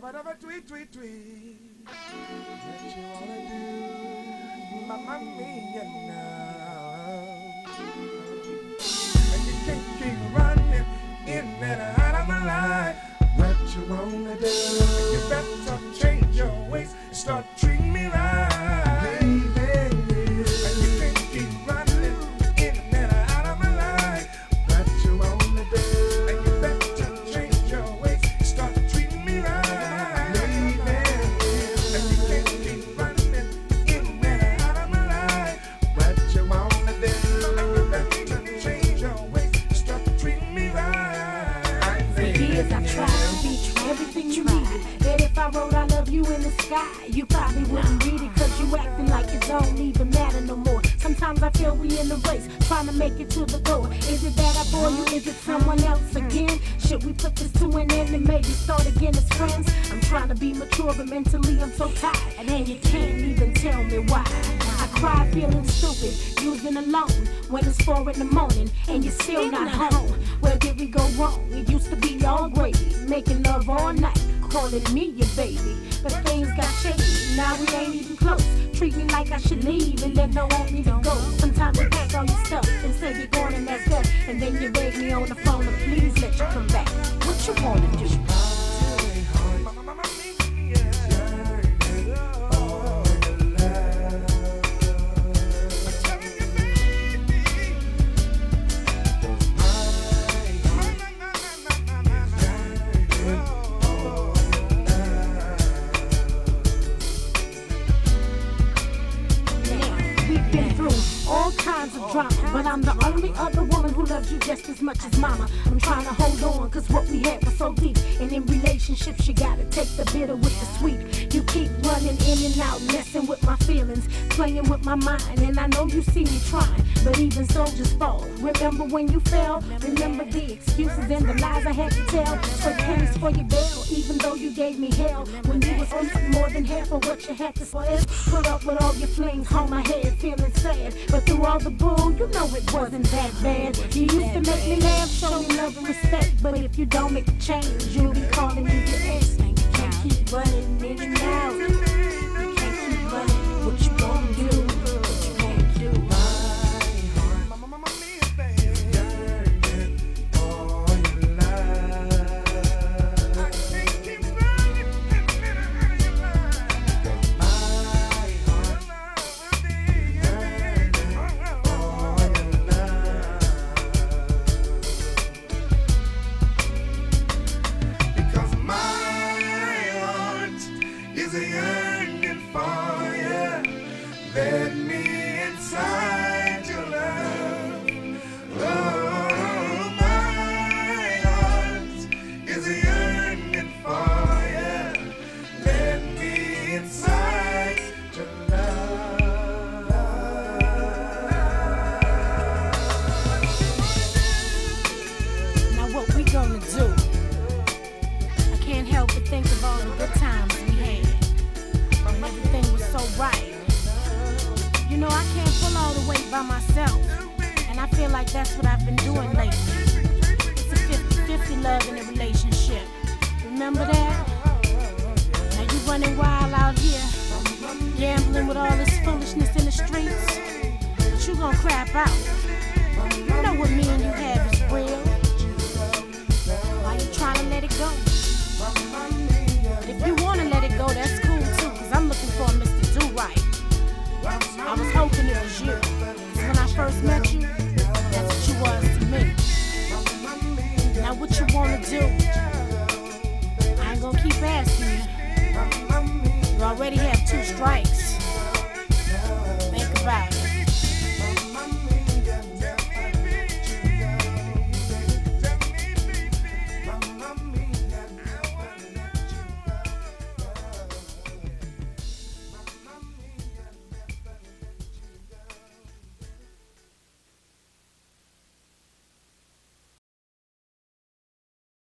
Shabba dabba tweet tweet tweet. What you wanna do, Mamma Mia now? And you can't keep running in and out of my life. What you wanna do? You better change your ways start treating you probably wouldn't read it cause you acting like it don't even matter no more. Sometimes I feel we in the race, trying to make it to the goal. Is it that I bore you? Is it someone else again? Should we put this to an end and maybe start again as friends? I'm trying to be mature, but mentally I'm so tired. And you can't even tell me why. I cry feeling stupid, using alone when it's four in the morning and you're still not home. Where did we go wrong? It used to be all gravy, making love all night, calling me your baby. But now we ain't even close. Treat me like I should leave and then don't want me to go. Sometimes you pack all your stuff and say you're going and that's that. And then you beg me on the phone to please let you come back. What you wanna do? Drama, but I'm the only other woman who loves you just as much as mama. I'm trying to hold on, cause what we had was so deep. And in relationships, you gotta take the bitter with the sweet. You keep running in and out, messing with my feelings, playing with my mind. And I know you see me trying, but even soldiers fall. Remember when you fell? Remember the excuses and the lies I had to tell? So pennies for your bail, even though you gave me hell. When you was on more than half of what you had to spare. Put up with all your flings, hold my head, feeling sad. But through all the bull, you know it wasn't that bad. You used to make me laugh, show me love and respect. But if you don't make a change, you'll be calling me your ex. Can't keep running in and out. By myself. And I feel like that's what I've been doing lately. It's a 50-50 love in a relationship. Remember that? Now you running wild out here, gambling with all this foolishness in the streets. But you gonna crap out. You know what first met you, that's what you was to me. Now what you wanna do? I ain't gonna keep asking you. You already have